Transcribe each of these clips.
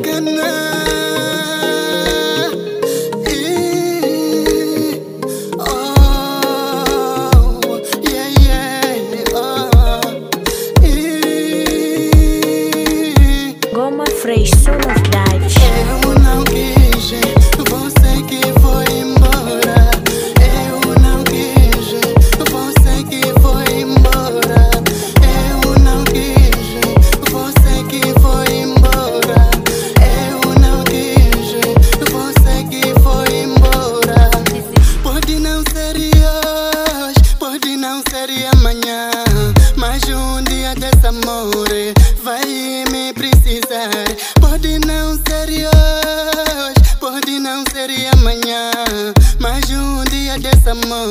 goodnight. precisar. Pode não ser hoje, pode não ser amanhã. Mas um dia desse amor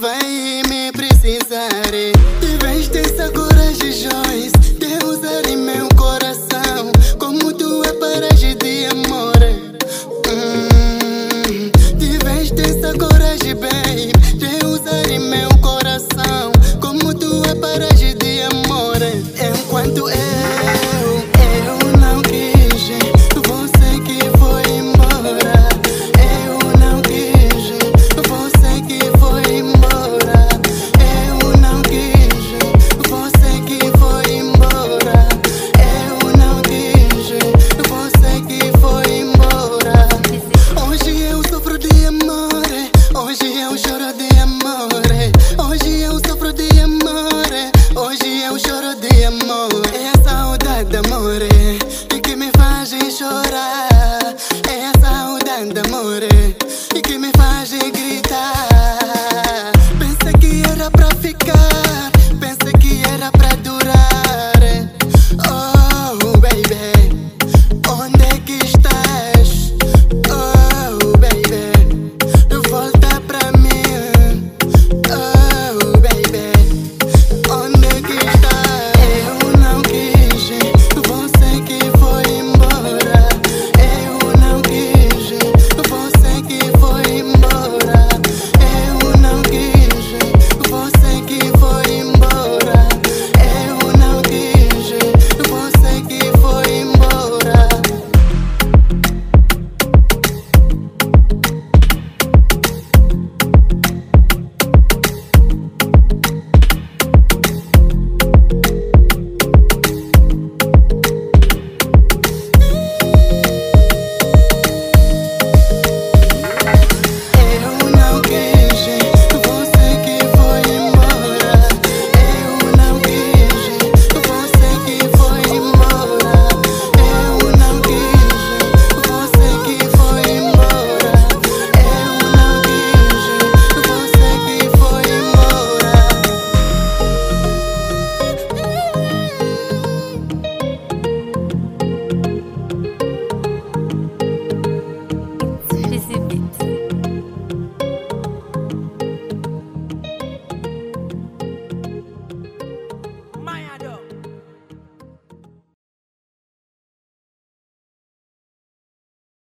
vai me precisar. Tiveste essa coragem, Joyce.